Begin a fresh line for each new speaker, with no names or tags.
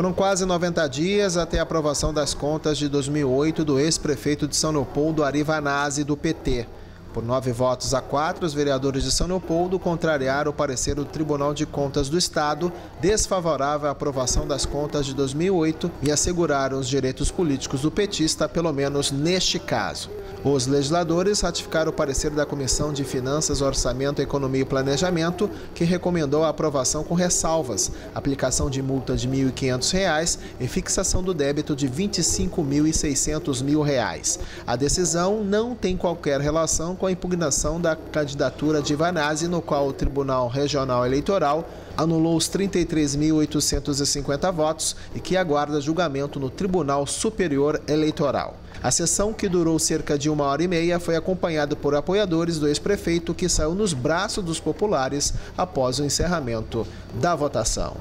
Foram quase 90 dias até a aprovação das contas de 2008 do ex-prefeito de São Leopoldo, Ari Vanazzi, do PT. Por nove votos a quatro, os vereadores de São Leopoldo contrariaram o parecer do Tribunal de Contas do Estado, desfavorável à aprovação das contas de 2008 e asseguraram os direitos políticos do petista, pelo menos neste caso. Os legisladores ratificaram o parecer da Comissão de Finanças, Orçamento, Economia e Planejamento, que recomendou a aprovação com ressalvas, aplicação de multa de R$ 1.500 e fixação do débito de 25.600 mil reais. A decisão não tem qualquer relação com a impugnação da candidatura de Vanazzi, no qual o Tribunal Regional Eleitoral anulou os 33.850 votos e que aguarda julgamento no Tribunal Superior Eleitoral. A sessão, que durou cerca de uma hora e meia, foi acompanhada por apoiadores do ex-prefeito que saiu nos braços dos populares após o encerramento da votação.